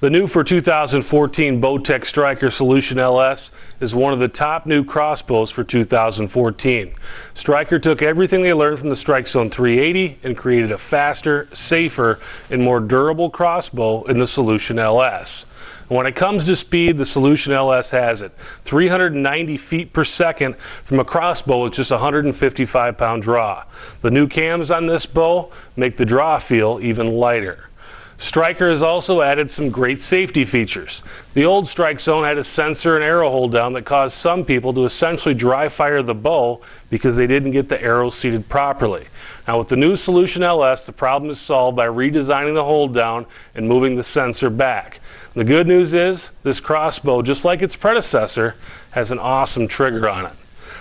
The new for 2014 Bowtech Stryker Solution LS is one of the top new crossbows for 2014. Stryker took everything they learned from the StrykeZone 380 and created a faster, safer, and more durable crossbow in the Solution LS. When it comes to speed, the Solution LS has it. 390 feet per second from a crossbow with just 155 pound draw. The new cams on this bow make the draw feel even lighter. Stryker has also added some great safety features. The old StrykeZone had a sensor and arrow hold down that caused some people to essentially dry fire the bow because they didn't get the arrow seated properly. Now with the new Solution LS, the problem is solved by redesigning the hold down and moving the sensor back. The good news is this crossbow, just like its predecessor, has an awesome trigger on it.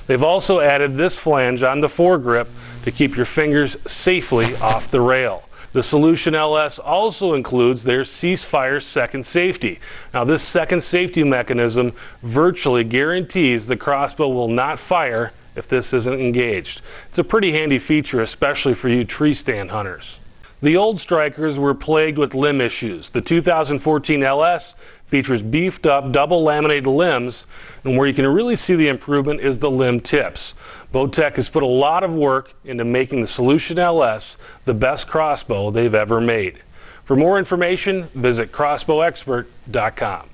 They've also added this flange on the foregrip to keep your fingers safely off the rail. The Solution LS also includes their ceasefire second safety. Now this second safety mechanism virtually guarantees the crossbow will not fire if this isn't engaged. It's a pretty handy feature especially for you tree stand hunters. The old Strykers were plagued with limb issues. The 2014 LS features beefed up double laminated limbs, and where you can really see the improvement is the limb tips. Bowtech has put a lot of work into making the Solution LS the best crossbow they've ever made. For more information, visit crossbowexpert.com.